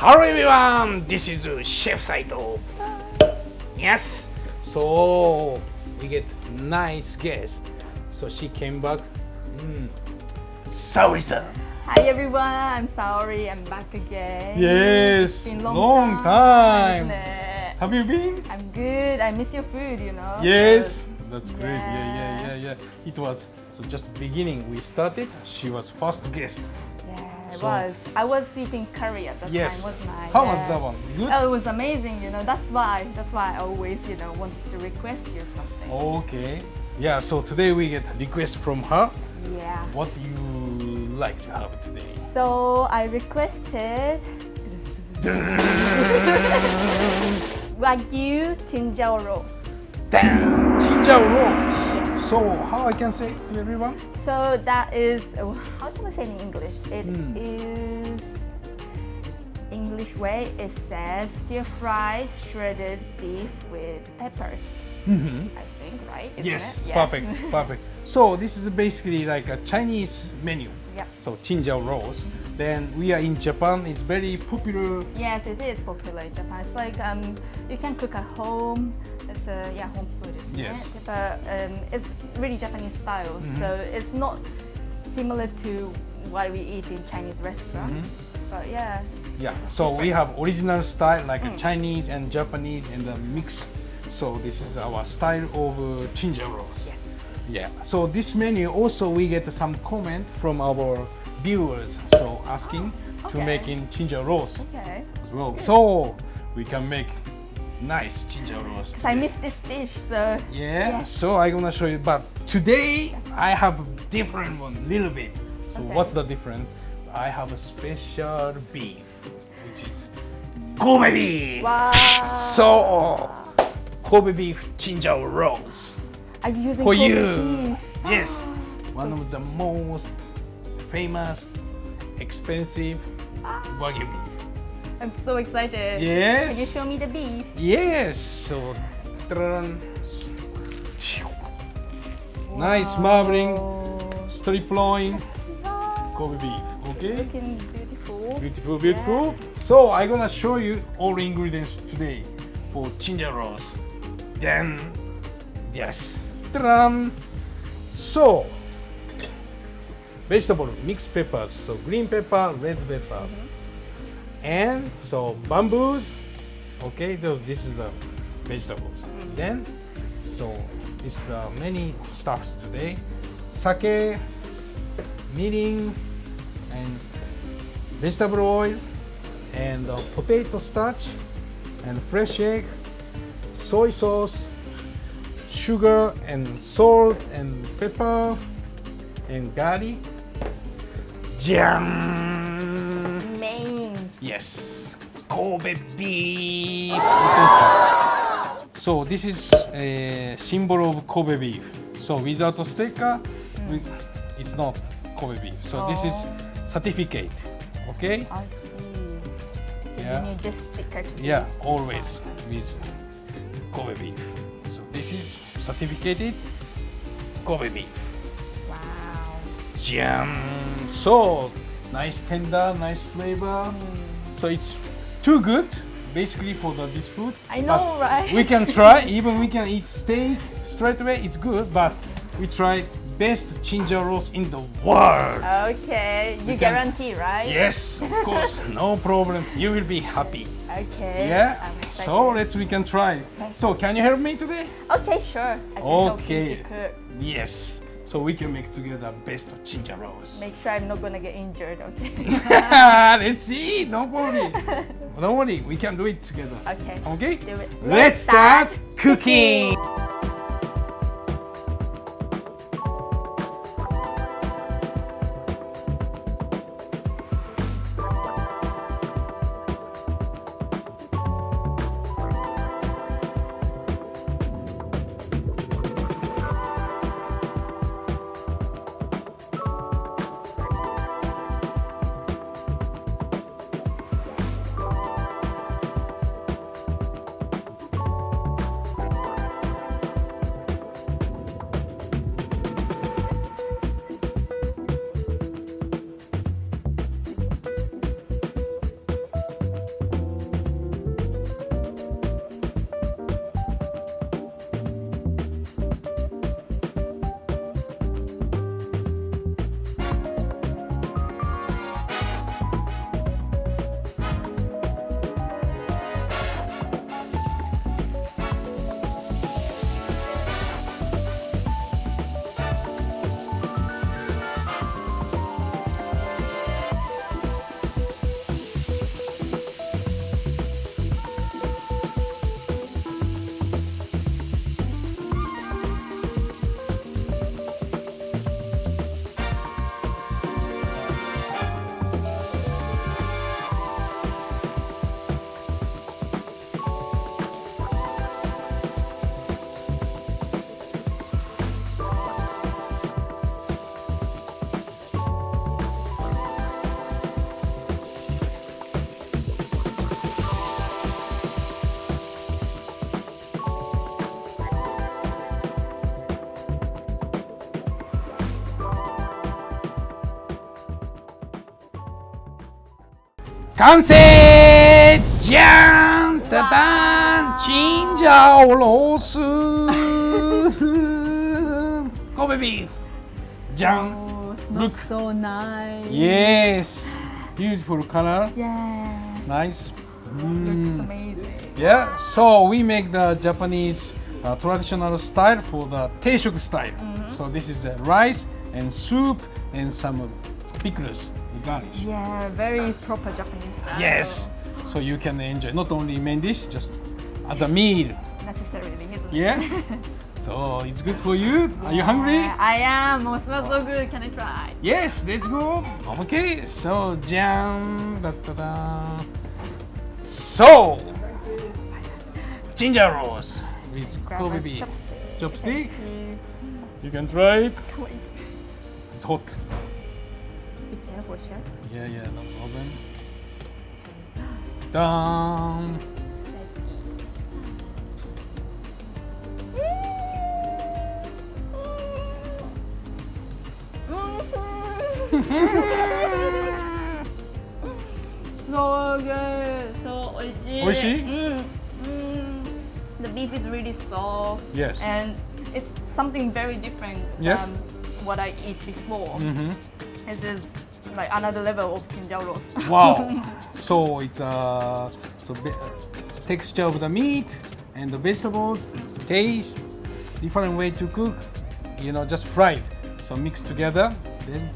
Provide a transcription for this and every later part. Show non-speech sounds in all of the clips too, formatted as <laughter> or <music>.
Hello everyone, this is Chef Saito. Yes, so we get nice guest. So she came back. Mm. Saori-san. Hi everyone, I'm sorry, I'm back again. Yes, It's been long, long time. time. Have you been? I'm good. I miss your food, you know. Yes, so- that's great. Yeah, yeah, yeah, yeah. It was so just beginning. We started. She was first guest. yeah, So- was. I was eating curry at that Yes. time, wasn't I? How was that one? Good. Oh, it was amazing. You know, that's why. That's why I always, you know, wanted to request you something. Okay. Yeah. So today we get a request from her. Yeah. What do you like to have today? So I requested <laughs> Wagyu Chinjao rosu. Damn, Chinjao rosu. So how I can say to everyone? So that is how shall I say in English? It Hmm. is English way. It says stir fried shredded beef with peppers. I think right? Isn't Yes, it? Yeah. perfect, <laughs> perfect. So this is basically like a Chinese menu. Yeah. So Chinjao rosu. Then we are in Japan. It's very popular. Yes, it is popular in Japan. It's like um, you can cook at home. It's a yeah home Yes. it? But um, it's really Japanese style, Mm-hmm. so it's not similar to what we eat in Chinese restaurants. Mm-hmm. But yeah, Yeah. So we have original style like Mm. Chinese and Japanese and the mix. So this is our style of uh, Chinjao rosu. Yes. Yeah. So this menu also we get some comment from our viewers. So asking to Okay. make in Chinjao rosu okay. as well. So we can make nice rolls. So I miss this dish, so Yeah, Yeah. so I'm gonna show you. But today I have a different one, little bit. So Okay. what's the different? I have a special beef, which is Kobe beef. wow. So Kobe beef Chinjao rosu Are you using for Kobe you. beef? Yes, ah, one of the most famous, expensive wagyu beef. I'm so excited. Yes. Can you show me the beef? Yes. So, tadam. nice marbling, strip loin, Kobe beef. Okay. Looking beautiful. Beautiful, beautiful. So I'm gonna show you all the ingredients today for chinjao rosu. Then, yes. So, vegetable mixed peppers. So green pepper, red pepper, mm-hmm. And so bamboos. Okay, those this is the vegetables. Then, so it's the many stuffs today. Sake, mirin, and vegetable oil, and uh, potato starch, and fresh egg, soy sauce, sugar, and salt, and pepper, and garlic. Jam! Main. Yes, Kobe beef. You. So this is a symbol of Kobe beef. So without a sticker, we, it's not Kobe beef. So this is Oh. certificate. Okay? I see. So Yeah. you need this sticker to Yeah, use. always with Kobe beef. So this is certificated Kobe beef. Wow. Jam. So nice tender, nice flavor. So it's too good, basically for the, this food. I know, But right? We can try. <laughs> Even we can eat steak straight away. It's good, but we try best chinjao rosu in the world. Okay, you We can- guarantee, right? Yes, of <laughs> course, no problem. You will be happy. Okay. Yeah. So let's we can try. So can you help me today? Okay, sure. I can help you Okay. to cook. Yes. So we can make together best of chinjao rosu. Make sure I'm not gonna get injured. Okay. <laughs> Let's see. Don't worry. <laughs> Don't worry. We can do it together. okay. Okay. Do it. Let's start cooking. 完成じゃんただんチンジャオロース Kobe beef じゃん Oh, Look. smells so nice. Yes beautiful color Yeah. nice Looks Mm. amazing. Yeah, so we make the Japanese uh, traditional style for the teishoku style. So this is uh, rice and soup and some uh, pickles, garnish. Yeah, very proper Japanese style. Yes, so you can enjoy not only main dish, just as a meal. Necessarily? Yes, <laughs> so it's good for you. Are you hungry? Yeah, I am. Oh, it smells so good. Can I try? Yes, let's go. Okay, so jam, da da da. So, ginger rolls with Grab Kobe beef. chopstick. Chopstick. You. You can try it. It's hot. Yeah, yeah, no problem. Dum. so good, so oishi. Mm, mm. The beef is really soft. Yes. And it's something very different yes. what I eat before. Mm -hmm. It is like another level of chinjao rosu. <laughs> Wow. <laughs> so it's uh, so be- texture of the meat and the vegetables, taste, different way to cook. You know, just fried. So mix together. Then,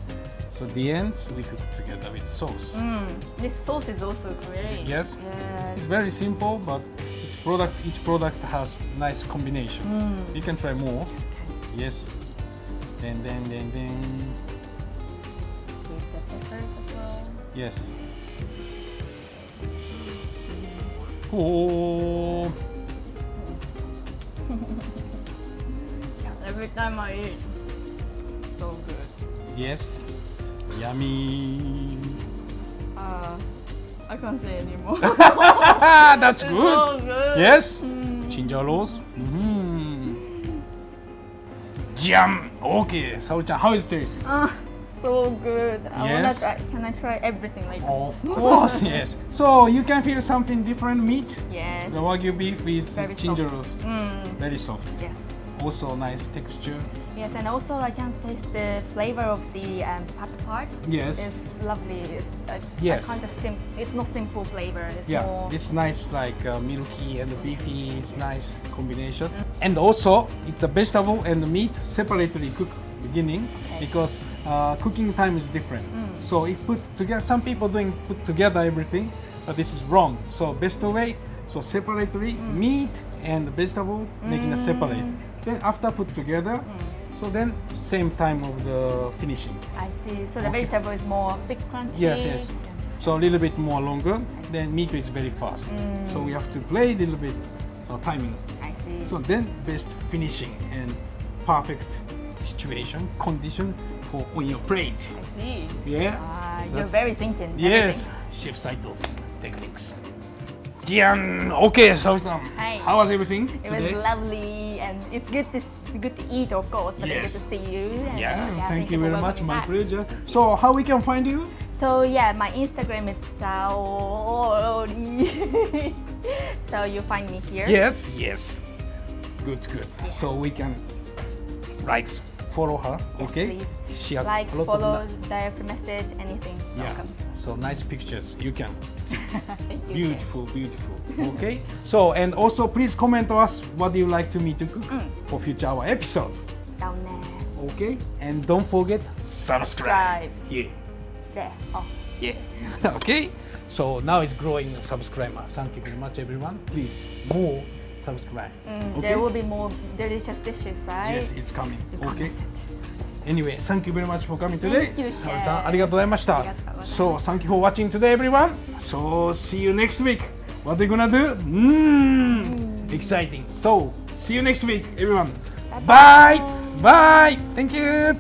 so the ends we cook together with sauce. Mm, this sauce is also great. Yes. Yes. It's very simple, but each product each product has nice combination. You can try more. Yes. Then then then then. With the peppers as well. Yes. Oh. <laughs> Every time I eat, so good. Yes. Yummy. Uh, I can't say anymore. <laughs> <laughs> That's good. so good. Yes. Mm. Ginger rolls. Mm-hmm. Jam. Okay. Sao-chan, how is taste? Uh, so good. I Yes. wanna try. Can I try everything like Of <laughs> course, yes. So you can feel something different meat. Yes. The wagyu beef with Very ginger. Mm, Very soft. yes. Also nice texture. Yes, and also I can taste the flavor of the um, fat part. Yes. It's lovely. It, I, Yes. I can't just sim- It's not simple flavor. It's Yeah, more. it's nice like uh, milky and beefy. It's nice combination. And also, it's a vegetable and the meat separately cooked beginning Okay. because uh, cooking time is different. Mm. So if put together, some people doing put together everything, but this is wrong. So best way, so separately mm. meat and vegetable making a separate. Mm. Then after put together, so then same time of the finishing. I see. So the Okay. vegetable is more big crunchy. Yes, yes. So a little bit more longer, then meat is very fast. So we have to play a little bit so timing. I see. So then best finishing and perfect situation, condition for on your plate. I see. Yeah. Ah, you're very thinking. Yes, Chef Saito techniques. Dian. Okay, so um, Hi. how was everything It was lovely, and it's good to good to eat, of course, but Yes. good to see you. and, Yeah, thank, you for very much. My back. pleasure. So how we can find you? So yeah, my Instagram is Saori. <laughs> so you find me here. Yes, yes. Good, good. So we can like follow her. Yes, okay. please. She has Like, follow, direct message, anything. yeah. Welcome. So nice pictures. You can. <laughs> You. Beautiful, beautiful. <laughs> Okay. so and also please comment to us what do you like to me to cook Mm. for future our episode. Down there. Okay. And don't forget subscribe. Subscribe. Yeah. There. Oh. Yeah. <laughs> okay. So now it's growing subscriber. Thank you very much, everyone. Please more subscribe. Mm, Okay. There will be more delicious dishes, right? Yes, it's coming. You Okay. promised. Anyway, thank you very much for coming today. Thank you, 沙織さん Chef. ありがとうございましたありがとうございま。した So, thank you for watching today, everyone. So, see you next week. What are you gonna do? Mmm, exciting. So, see you next week, everyone. Bye. Bye-bye. Bye. Thank you.